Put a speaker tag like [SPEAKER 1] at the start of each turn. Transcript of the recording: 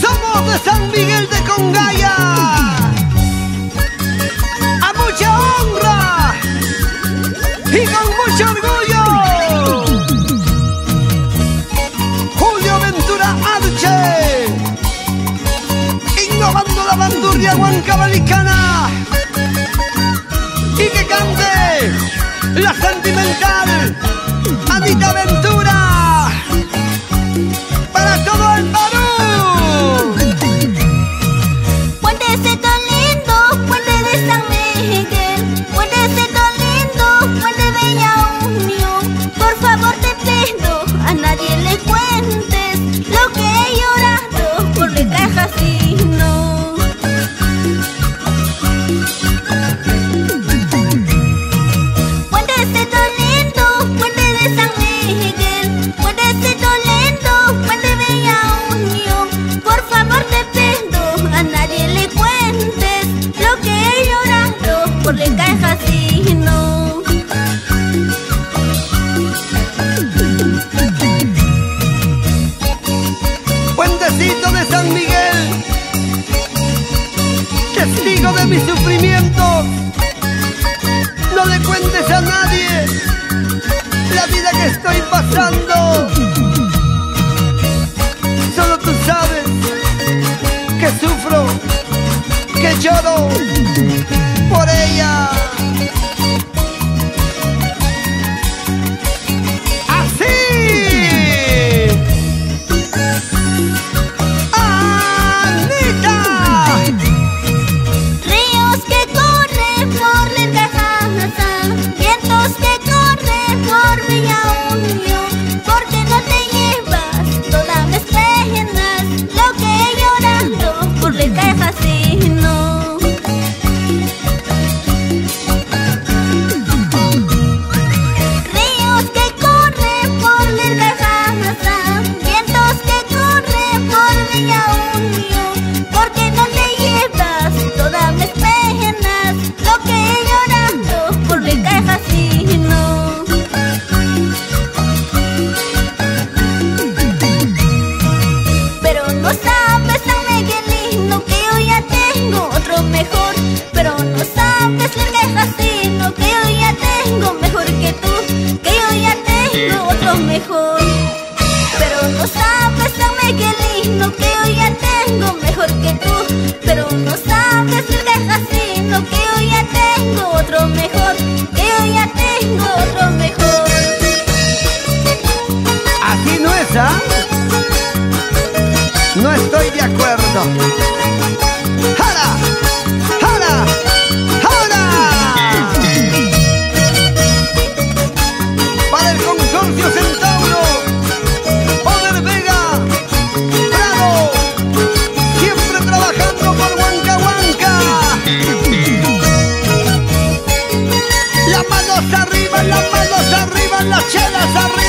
[SPEAKER 1] Somos de San Miguel de Congaya. A mucha honra y con mucho orgullo. Julio Ventura Arche. Innovando la bandurria huancabalicana. Y que cante la sentimental Anita Ventura. Para todo el Perú.
[SPEAKER 2] De
[SPEAKER 1] mis sufrimientos. No le cuentes a nadie la vida que estoy pasando. Solo tú sabes que sufro, que lloro
[SPEAKER 2] no sabes, San Miguelino, que yo ya tengo otro mejor. Pero no sabes, el casino, que yo ya tengo mejor que tú, que yo ya tengo otro mejor. Pero no sabes, San Miguelino, que yo ya tengo mejor que tú. Pero no sabes, el casino, que yo ya tengo otro mejor, que yo ya tengo
[SPEAKER 1] de acuerdo. ¡Jala! ¡Jala! ¡Jala! Para el consorcio Centauro, Poder Vega, Bravo, siempre trabajando por Huanca Huanca. Las manos arriba, las manos arriba, las chelas arriba.